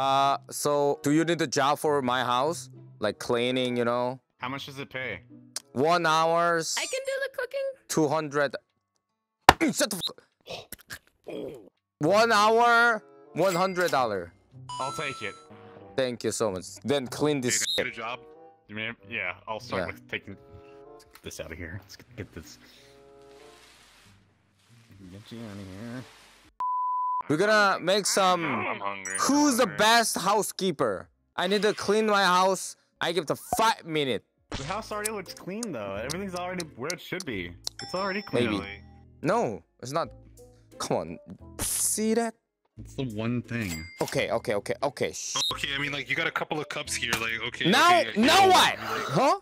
Uh, so do you need a job for my house? Like cleaning, you know? How much does it pay? One hours, I can do the cooking. 200. Shut the fuck. One hour, $100. I'll take it. Thank you so much. Then clean this Get a job. You mean, yeah, I'll start Yeah. with taking this out of here. Let's get- get this. Get you out of here. We're gonna make some. I'm hungry. Who's the I'm hungry. best housekeeper? I need to clean my house. I give the five minute. The house already looks clean though. Everything's already where it should be. It's already clean. Maybe. No, it's not. Come on. See that? It's the one thing. Okay, okay, okay, okay. Shh. Okay, I mean, like, you got a couple of cups here. Like, okay. Now, okay, now yeah, what? Huh?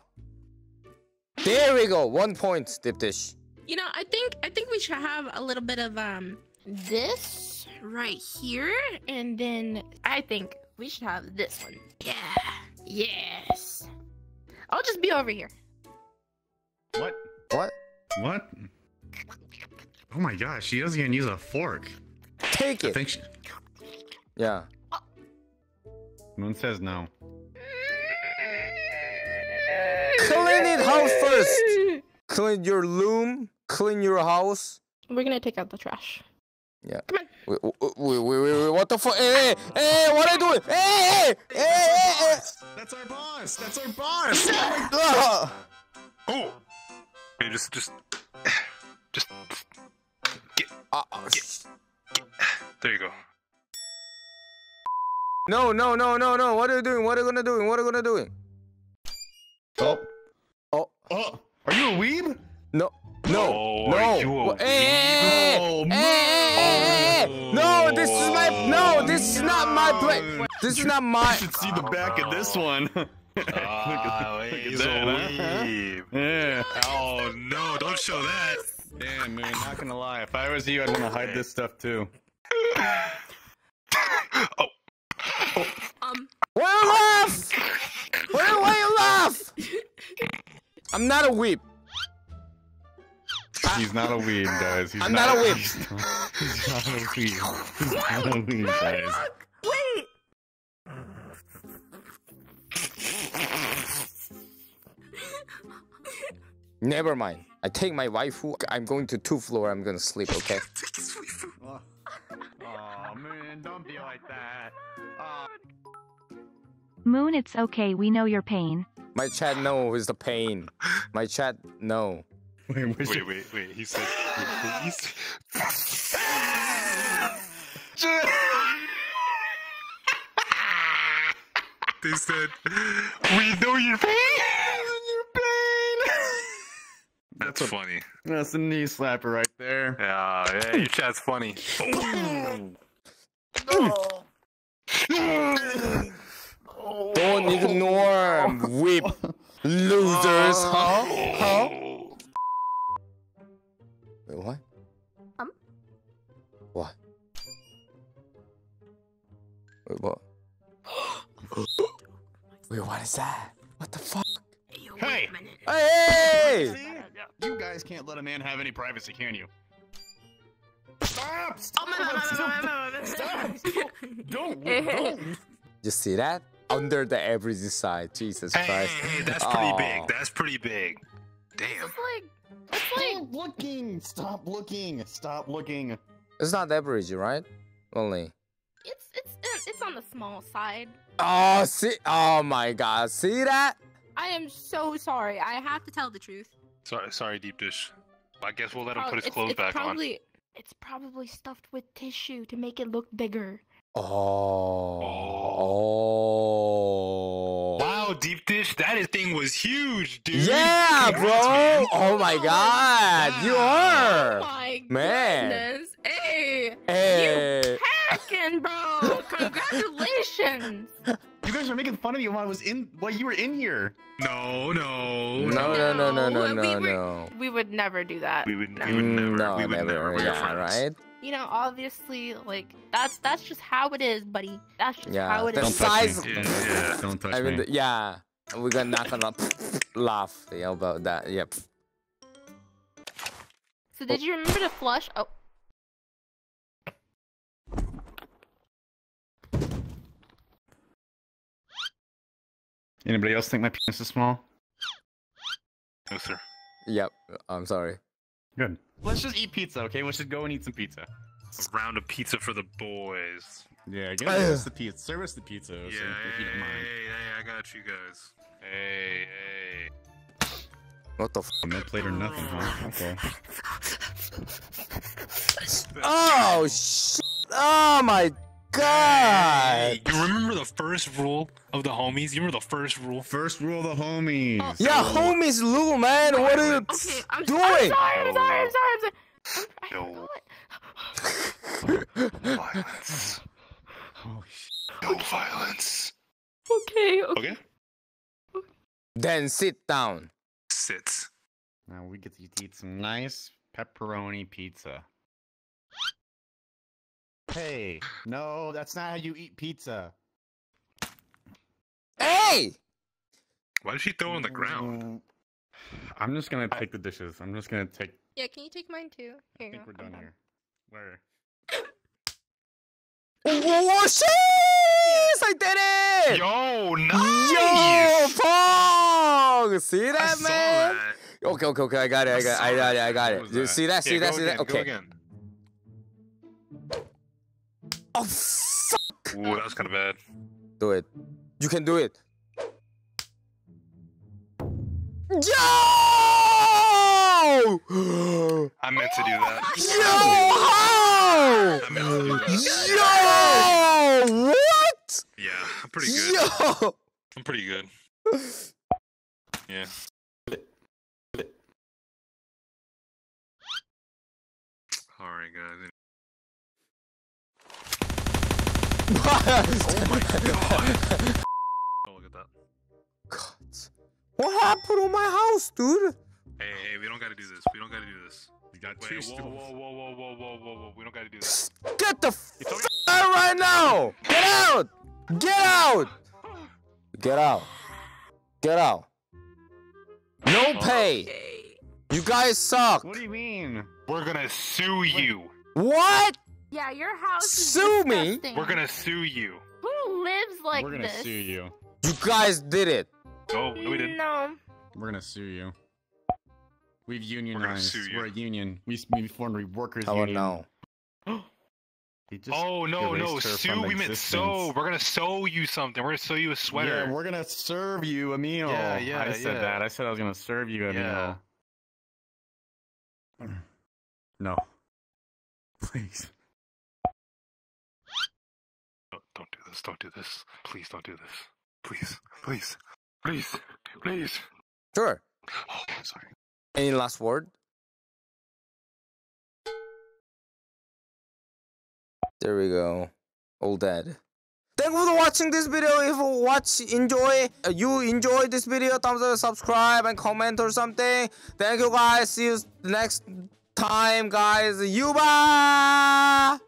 There we go. One point, deep dish. You know, I think I think we should have a little bit of um this right here, and then I think we should have this one. Yeah. Yes. I'll just be over here. What? What? What? Oh my gosh, she doesn't even use a fork. Take it. I think she... Yeah. Moon says no. Clean it house first. Clean your loom. Clean your house. We're gonna take out the trash. Yeah. Come on. Wait, wait, wait, wait, wait, wait, what the fuck? Hey, hey, hey, what are you doing? Hey, hey, hey, hey, hey. That's our boss. That's our boss. Ugh. Oh! Okay, just, just, just, get, Uh, uh, sh- there you go. no, no, no, no, no. What are you doing? What are you gonna doing? What are you gonna doing? Oh. Oh, Oh. Are you a weeb? no, no, Oh, no. are you a Wha- Hey, hey, Oh, hey, hey, my play. This is not my. You should see the back of this one. Ah, look at he's that, huh? yeah. Oh, no, don't show that. Damn, man. Not gonna lie. If I was you, I'd want to hide this stuff too. Oh, Um. Why you laugh? Why, why you laugh? I'm not a weep. He's not a weeb, guys. He's I'm not a weeb. He's not a weeb. He's not a weeb, guys. Never mind. I take my waifu. I'm going to two floor. I'm gonna sleep. Okay. Oh, man, don't be like that. Moon, it's okay, we know your pain. My chat no is the pain. My chat no. Wait, where's wait, wait, wait. He said. He said they said, "We know your pain." Your pain? That's funny. That's a knee slapper right there. Yeah, yeah. Your chat's funny. Don't ignore him, weep losers. Huh? Huh? Wait, what? Um? What? Wait, what? Wait, what is that? What the fuck? Yo, Hey! wait a minute. Hey! See? You guys can't let a man have any privacy, can you? Stop! Oh, Stop! my, my, my, Stop! my, my, my, my. Stop! Don't! Don't! You see that? Under the average side. Jesus Hey, Christ. hey, that's pretty Aw. big. That's pretty big. Damn. It's like, it's like, Stop looking! Stop looking! Stop looking! It's not average, right? Only. it's it's it's on the small side. Oh, see? Oh my God. See that? I am so sorry. I have to tell the truth. Sorry, sorry, deep dish. I guess we'll let him Prob- put his it's- clothes it's back on. probably, It's probably stuffed with tissue to make it look bigger. Oh. Oh. Wow, deep dish, that thing was huge, dude. Yeah, Congrats, bro. man. Oh my oh God. You Oh are. my Man. goodness. Hey. Hey. Hacking, bro. Congratulations. You guys are making fun of me while I was in while you were in here. No, no, No, no, no, no, no, No, we no, were- no. We would never do that. We would, we would never. No, we would never. never. We're Yeah, right? You know, obviously, like that's that's just how it is, buddy. That's just Yeah, how it the is. Don't touch me. Yeah, yeah. don't touch I mean, me. the- yeah. We're gonna not gonna laugh you know, about that. Yep. So did you remember to flush? Oh. Anybody else think my penis is small? No, sir. Yep. I'm sorry. Good. Let's just eat pizza, okay? Let's just go and eat some pizza. A round of pizza for the boys. Yeah, give us the pizza. Serve us the pizza, Yeah, so, hey, if you don't mind. hey, hey, I got you guys. Hey, hey. What the f? No plate or nothing, huh? Okay. Oh shit! Oh my god! Hey, you remember the first rule of the homies? You remember the first rule? First rule of the homies. Oh, yeah, homies, Lou, man. What are you Okay, I'm, doing? I'm sorry. I'm sorry. I'm sorry. I'm sorry. I No. Violence. Oh, sh- No violence. Okay. Okay. Okay? Then sit down. Sit. Now we get to eat some nice pepperoni pizza. Hey, no, that's not how you eat pizza. Hey! Why did she throw on the ground? Mm, I'm just gonna take the dishes. I'm just gonna take. Yeah. Can you take mine too? Here you think go, we're I'm done here. Where? Whoa, shit! I did it! Yo, nice! Yo! Pong! See I that, saw man? that. Okay, okay, okay. I got it. I got, I got it. I got What it. was You that? see that? See Yeah, that? See that? again, go Okay. again. Oh, fuck! Ooh, that was kind of bad. Do it. You can do it. Yo! I meant to do that. Yo! How? I meant to do that. Yo! What? Yeah, I'm pretty good. Yo! I'm pretty good. Yeah. Alright, guys. Oh my god. What happened to my house, dude? Hey, hey, we don't gotta do this. We don't gotta do this. We got Wait, two whoa, stools. whoa, whoa, whoa, whoa, whoa, whoa, whoa. We don't gotta do this. Get the f out right now! Get out! Get out! Get out! Get out! No pay! Okay. You guys suck! What do you mean? We're gonna sue you. What? Yeah, your house is Sue me? We're gonna sue you. Who lives like We're gonna this? sue you. You guys did it! No, no, we didn't. No. We're gonna sue you. We've unionized. sue you. We're a union. We we formed a workers I would union. know. He just Oh no, no, sue. We meant existence. sew. We're gonna sew you something. We're gonna sew you a sweater. Yeah, we're gonna serve you a meal. Yeah, yeah, I said yeah. that. I said I was gonna serve you a Yeah. meal. No. Please. Don't, don't do this. Don't do this. Please don't do this. Please, please, please, please. Sure. Oh, sorry. Any last word? There we go. All dead. Thank you for watching this video. If you watch, enjoy, uh, you enjoy this video, thumbs up, subscribe, and comment or something. Thank you guys. See you next time, guys. Yuba!